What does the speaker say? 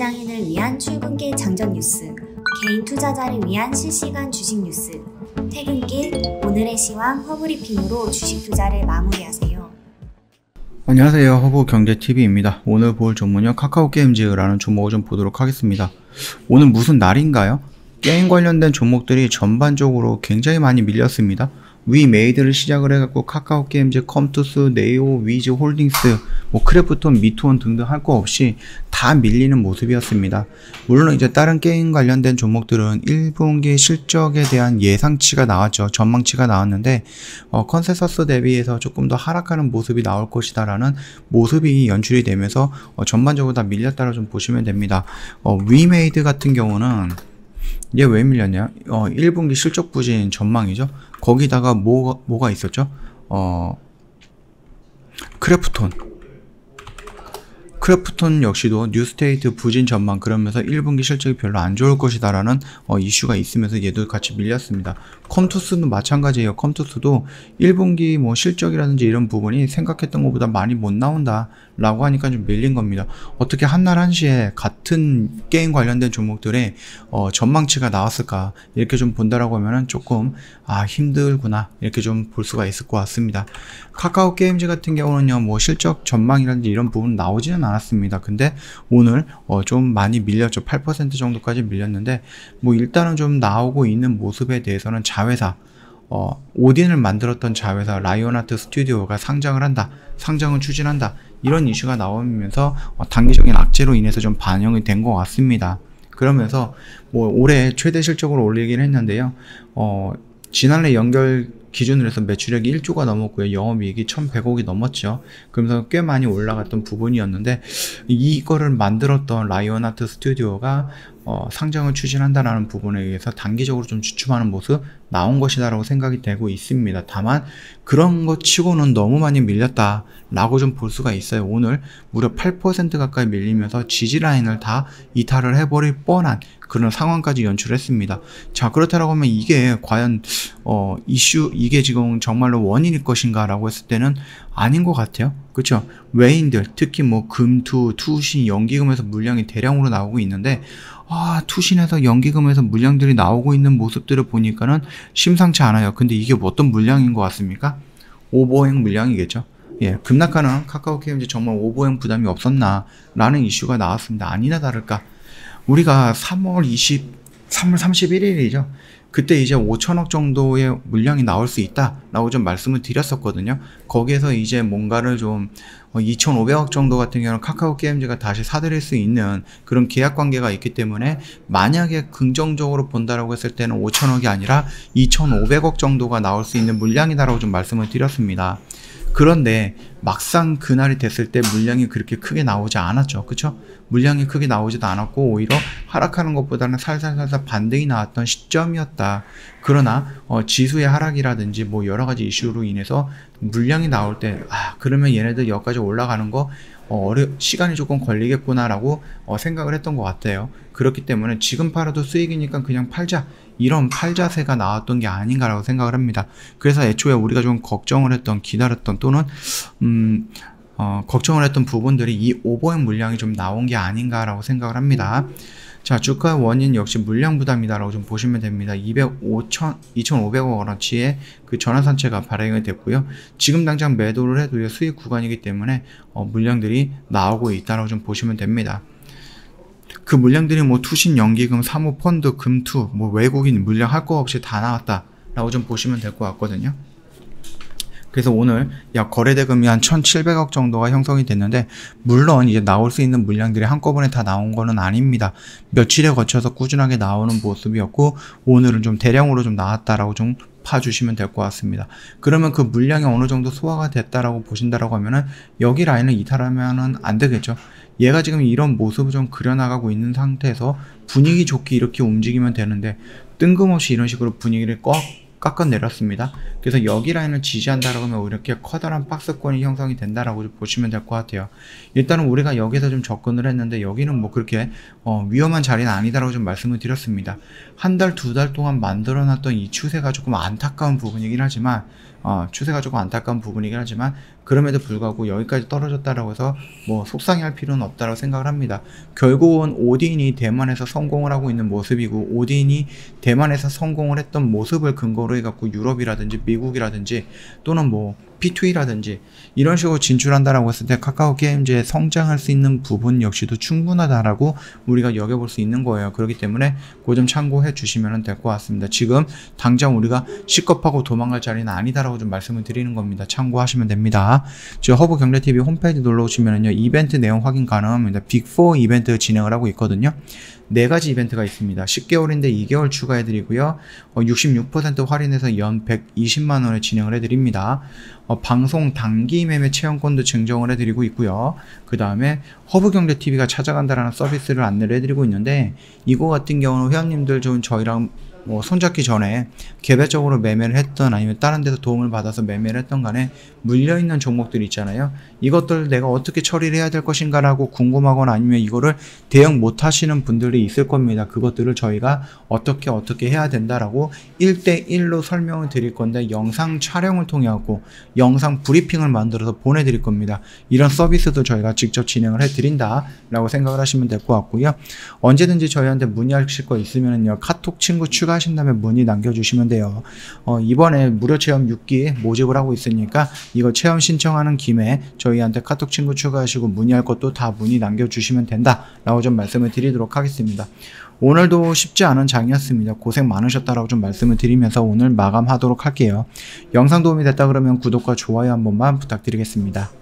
직장인을 위한 출근길 장전 뉴스, 개인 투자자를 위한 실시간 주식 뉴스, 퇴근길 오늘의 시황 허브리핑으로 주식 투자를 마무리하세요. 안녕하세요. 허브 경제 TV입니다. 오늘 볼 종목은 카카오 게임즈라는 종목을 좀 보도록 하겠습니다. 오늘 무슨 날인가요? 게임 관련된 종목들이 전반적으로 굉장히 많이 밀렸습니다. 위메이드를 시작을 해갖고 카카오 게임즈, 컴투스, 네오위즈 홀딩스, 뭐 크래프톤, 미투온 등등 할 거 없이 다 밀리는 모습이었습니다. 물론 이제 다른 게임 관련된 종목들은 1분기 실적에 대한 예상치가 나왔죠. 전망치가 나왔는데 어, 컨센서스 대비해서 조금 더 하락하는 모습이 나올 것이다 라는 모습이 연출이 되면서 어, 전반적으로 다 밀렸다고 좀 보시면 됩니다. 어, 위메이드 같은 경우는 얘 왜 밀렸냐? 어, 1분기 실적 부진 전망이죠. 거기다가 뭐, 뭐가 있었죠? 어, 크래프톤. 크래프톤 역시도 뉴스테이트 부진 전망 그러면서 1분기 실적이 별로 안 좋을 것이다 라는 어, 이슈가 있으면서 얘도 같이 밀렸습니다. 컴투스는 마찬가지예요. 컴투스도 1분기 뭐 실적이라든지 이런 부분이 생각했던 것보다 많이 못 나온다 라고 하니까 좀 밀린 겁니다. 어떻게 한날 한시에 같은 게임 관련된 종목들의 어, 전망치가 나왔을까 이렇게 좀 본다라고 하면은 조금 아 힘들구나 이렇게 좀 볼 수가 있을 것 같습니다. 카카오 게임즈 같은 경우는요 뭐 실적 전망이라든지 이런 부분 나오지는 않 았습니다. 근데 오늘 어, 좀 많이 밀렸죠. 8% 정도까지 밀렸는데 뭐 일단은 좀 나오고 있는 모습에 대해서는 자회사 어, 오딘을 만들었던 자회사 라이온아트 스튜디오가 상장을 한다. 상장을 추진한다. 이런 이슈가 나오면서 어, 단기적인 악재로 인해서 좀 반영이 된 것 같습니다. 그러면서 뭐 올해 최대 실적으로 올리긴 했는데요. 어, 지난해 연결 기준으로 해서 매출액이 1조가 넘었고요. 영업이익이 1,100억이 넘었죠. 그러면서 꽤 많이 올라갔던 부분이었는데 이거를 만들었던 라이온아트 스튜디오가 어, 상장을 추진한다라는 부분에 의해서 단기적으로 좀 주춤하는 모습 나온 것이다라고 생각이 되고 있습니다. 다만 그런 것 치고는 너무 많이 밀렸다라고 좀 볼 수가 있어요. 오늘 무려 8% 가까이 밀리면서 지지 라인을 다 이탈을 해버릴 뻔한 그런 상황까지 연출했습니다. 자 그렇다라고 하면 이게 과연 어, 이슈 이게 지금 정말로 원인일 것인가라고 했을 때는 아닌 것 같아요. 그렇죠? 외인들 특히 뭐 금투, 투신, 연기금에서 물량이 대량으로 나오고 있는데 아, 투신에서 연기금에서 물량들이 나오고 있는 모습들을 보니까는 심상치 않아요. 근데 이게 어떤 물량인 것 같습니까? 오버행 물량이겠죠. 예, 급락하는 카카오 게임즈 정말 오버행 부담이 없었나 라는 이슈가 나왔습니다. 아니나 다를까 우리가 3월 20, 3월 31일이죠. 그때 이제 5천억 정도의 물량이 나올 수 있다라고 좀 말씀을 드렸었거든요. 거기에서 이제 뭔가를 좀 2,500억 어, 정도 같은 경우는 카카오 게임즈가 다시 사들일 수 있는 그런 계약 관계가 있기 때문에 만약에 긍정적으로 본다라고 했을 때는 5천억이 아니라 2,500억 정도가 나올 수 있는 물량이다라고 좀 말씀을 드렸습니다. 그런데 막상 그날이 됐을 때 물량이 그렇게 크게 나오지 않았죠. 그쵸? 물량이 크게 나오지도 않았고 오히려 하락하는 것보다는 살살살살 반등이 나왔던 시점이었다. 그러나 어, 지수의 하락이라든지 뭐 여러 가지 이슈로 인해서 물량이 나올 때 아, 그러면 얘네들 여기까지 올라가는 거 어, 어 려, 시간이 조금 걸리겠구나라고 어, 생각을 했던 것 같아요. 그렇기 때문에 지금 팔아도 수익이니까 그냥 팔자. 이런 팔자세가 나왔던 게 아닌가라고 생각을 합니다. 그래서 애초에 우리가 좀 걱정을 했던, 기다렸던 또는, 음, 어, 걱정을 했던 부분들이 이 오버행 물량이 좀 나온 게 아닌가라고 생각을 합니다. 자, 주가 원인 역시 물량 부담이다라고 좀 보시면 됩니다. 200, 5천, 2,500억 원어치의 그 전환산체가 발행이 됐고요. 지금 당장 매도를 해도 수익 구간이기 때문에 어, 물량들이 나오고 있다라고 좀 보시면 됩니다. 그 물량들이 뭐 투신, 연기금, 사모, 펀드, 금투, 뭐 외국인 물량 할 거 없이 다 나왔다라고 좀 보시면 될 것 같거든요. 그래서 오늘 약 거래 대금이 한 1,700억 정도가 형성이 됐는데 물론 이제 나올 수 있는 물량들이 한꺼번에 다 나온 거는 아닙니다. 며칠에 거쳐서 꾸준하게 나오는 모습이었고 오늘은 좀 대량으로 좀 나왔다라고 좀 파주시면 될 것 같습니다. 그러면 그 물량이 어느 정도 소화가 됐다라고 보신다라고 하면은 여기 라인을 이탈하면은 안 되겠죠. 얘가 지금 이런 모습을 좀 그려나가고 있는 상태에서 분위기 좋게 이렇게 움직이면 되는데 뜬금없이 이런 식으로 분위기를 꽉 깎아내렸습니다. 그래서 여기 라인을 지지한다라고 하면 이렇게 커다란 박스권이 형성이 된다라고 보시면 될 것 같아요. 일단은 우리가 여기서 좀 접근을 했는데 여기는 뭐 그렇게 어, 위험한 자리는 아니다라고 좀 말씀을 드렸습니다. 한 달, 두 달 동안 만들어놨던 이 추세가 조금 안타까운 부분이긴 하지만 어, 추세가 조금 안타까운 부분이긴 하지만 그럼에도 불구하고 여기까지 떨어졌다라고 해서 뭐 속상해할 필요는 없다고 생각을 합니다. 결국은 오딘이 대만에서 성공을 하고 있는 모습이고 오딘이 대만에서 성공을 했던 모습을 근거로 해갖고 유럽이라든지 미국이라든지 또는 뭐 P2E라든지 이런 식으로 진출한다라고 했을 때 카카오 게임즈에 성장할 수 있는 부분 역시도 충분하다라고 우리가 여겨볼 수 있는 거예요. 그렇기 때문에 그 점 참고해 주시면 될 것 같습니다. 지금 당장 우리가 식겁하고 도망갈 자리는 아니다라고 좀 말씀을 드리는 겁니다. 참고하시면 됩니다. 저 허브 경제TV 홈페이지 놀러 오시면요. 이벤트 내용 확인 가능합니다. 빅4 이벤트 진행을 하고 있거든요. 네 가지 이벤트가 있습니다. 10개월인데 2개월 추가해드리고요. 어, 66% 할인해서 연 120만 원에 진행을 해드립니다. 어, 방송 단기 매매 체험권도 증정을 해드리고 있고요. 그 다음에 허브경제TV가 찾아간다라는 서비스를 안내를 해드리고 있는데 이거 같은 경우는 회원님들 좀 저희랑 뭐 손잡기 전에 개별적으로 매매를 했던 아니면 다른 데서 도움을 받아서 매매를 했던 간에 물려있는 종목들 있잖아요. 이것들 내가 어떻게 처리를 해야 될 것인가라고 궁금하거나 아니면 이거를 대응 못 하시는 분들이 있을 겁니다. 그것들을 저희가 어떻게 어떻게 해야 된다라고 1대1로 설명을 드릴 건데 영상 촬영을 통해 갖고 영상 브리핑을 만들어서 보내드릴 겁니다. 이런 서비스도 저희가 직접 진행을 해드린다라고 생각을 하시면 될 것 같고요. 언제든지 저희한테 문의하실 거 있으면요. 카톡 친구 추가 하신 다음에 문의 남겨주시면 돼요. 어, 이번에 무료 체험 6기 모집을 하고 있으니까 이거 체험 신청하는 김에 저희한테 카톡 친구 추가하시고 문의할 것도 다 문의 남겨주시면 된다라고 좀 말씀을 드리도록 하겠습니다. 오늘도 쉽지 않은 장이었습니다. 고생 많으셨다라고 좀 말씀을 드리면서 오늘 마감하도록 할게요. 영상 도움이 됐다 그러면 구독과 좋아요 한 번만 부탁드리겠습니다.